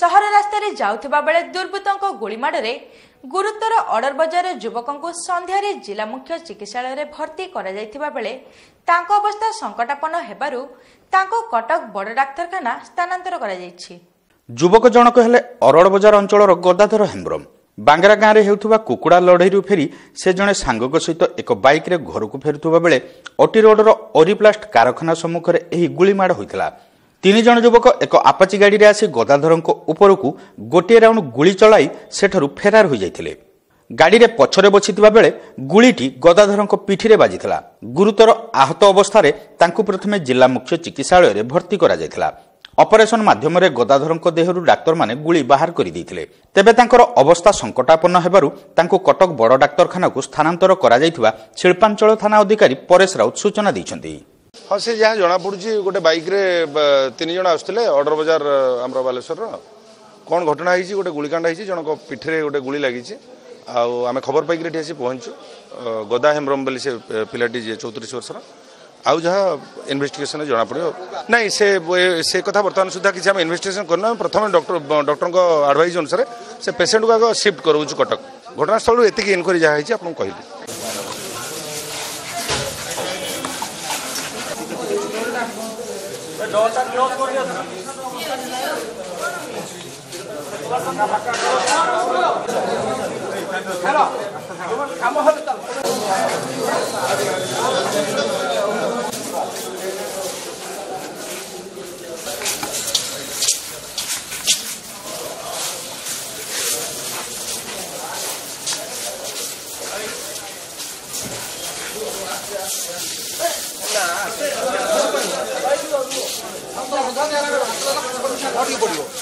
ସହର ରାସ୍ତାରେ ଯାଉଥିବା ବେଳେ ଦୁର୍ବୃତ୍ତଙ୍କ ଗୁଳିମାଡ଼ରେ ଗୁରୁତର ଅର୍ଡର ବଜାର ଯୁବକଙ୍କୁ ସନ୍ଧ୍ୟାରେ ଜିଲ୍ଲା ମୁଖ୍ୟ ଚିକିତ୍ସାଳୟରେ ଭର୍ତ୍ତି କରାଯାଇଥିବା ବେଳେ ତାଙ୍କ ଅବସ୍ଥା ସଙ୍କଟାପନ୍ନ ହେବାରୁ ତାଙ୍କୁ କଟକ ବଡ଼ ଡାକ୍ତରଖାନା ସ୍ଥାନାନ୍ତର କରାଯାଇଛି। ଯୁବକ ଜଣକ ହେଲେ ଅରଡ଼ ବଜାର ଅଞ୍ଚଳର ଗଦାଧର ହେମ୍ବ୍ରମ। ବାଙ୍ଗରା ଗାଁରେ ହେଉଥିବା କୁକୁଡ଼ା ଲଢ଼େଇରୁ ଫେରି ସେ ଜଣେ ସାଙ୍ଗଙ୍କ ସହିତ ଏକ ବାଇକ୍ରେ ଘରକୁ ଫେରୁଥିବା ବେଳେ ଅଟି ରୋଡର ଅରିପ୍ଲାଷ୍ଟ କାରଖାନା ସମ୍ମୁଖରେ ଏହି ଗୁଳିମାଡ଼ ହୋଇଥିଲା। ତିନି ଜଣ ଯୁବକ ଏକ ଆପାଚି ଗାଡ଼ିରେ ଆସି ଗଦାଧରଙ୍କ ଉପରକୁ ଗୋଟିଏ ରାଉଣ୍ଡ ଗୁଳି ଚଳାଇ ସେଠାରୁ ଫେରାର ହୋଇଯାଇଥିଲେ। ଗାଡ଼ିରେ ପଛରେ ବସିଥିବା ବେଳେ ଗୁଳିଟି ଗଦାଧରଙ୍କ ପିଠିରେ ବାଜିଥିଲା। ଗୁରୁତର ଆହତ ଅବସ୍ଥାରେ ତାଙ୍କୁ ପ୍ରଥମେ ଜିଲ୍ଲା ମୁଖ୍ୟ ଚିକିତ୍ସାଳୟରେ ଭର୍ତ୍ତି କରାଯାଇଥିଲା। ଅପରେସନ ମାଧ୍ୟମରେ ଗଦାଧରଙ୍କ ଦେହରୁ ଡାକ୍ତରମାନେ ଗୁଳି ବାହାର କରିଦେଇଥିଲେ। ତେବେ ତାଙ୍କର ଅବସ୍ଥା ସଙ୍କଟାପନ୍ନ ହେବାରୁ ତାଙ୍କୁ କଟକ ବଡ଼ ଡାକ୍ତରଖାନାକୁ ସ୍ଥାନାନ୍ତର କରାଯାଇଥିବା ଶିଳ୍ପାଞ୍ଚଳ ଥାନା ଅଧିକାରୀ ପରେଶ ରାଉତ ସୂଚନା ଦେଇଛନ୍ତି। ହଁ ସେ ଯାହା ଜଣାପଡ଼ୁଛି ଗୋଟେ ବାଇକ୍ରେ ତିନି ଜଣ ଆସୁଥିଲେ ଅର୍ଡର ବଜାର ଆମର ବାଲେଶ୍ୱରର କ'ଣ ଘଟଣା ହେଇଛି ଗୋଟେ ଗୁଳିକାଣ୍ଡ ହେଇଛି ଜଣଙ୍କ ପିଠିରେ ଗୋଟେ ଗୁଳି ଲାଗିଛି ଆଉ ଆମେ ଖବର ପାଇକି ଏଠି ଆସି ପହଞ୍ଚୁ। ଗଦା ହେମ୍ବ୍ରମ ବୋଲି ସେ ପିଲାଟି ଯିଏ ଚଉତିରିଶ ବର୍ଷର। ଆଉ ଯାହା ଇନଭେଷ୍ଟିଗେସନରେ ଜଣାପଡ଼ିବ ନାଇଁ ସେ ସେ କଥା ବର୍ତ୍ତମାନ ସୁଦ୍ଧା କିଛି ଆମେ ଇନଭେଷ୍ଟିଗେସନ କରିନୁ। ଆମେ ପ୍ରଥମେ ଡକ୍ଟର ଡକ୍ଟରଙ୍କ ଆଡଭାଇଜ ଅନୁସାରେ ସେ ପେସେଣ୍ଟକୁ ଆଗ ସିଫ୍ଟ କରାଉଛୁ କଟକ। ଘଟଣାସ୍ଥଳରୁ ଏତିକି ଇନକ୍ୱାରି ଯାହା ହେଇଛି ଆପଣଙ୍କୁ କହିଲି। ডোরটা ক্লোজ করে দিও কাম হল Gregorio.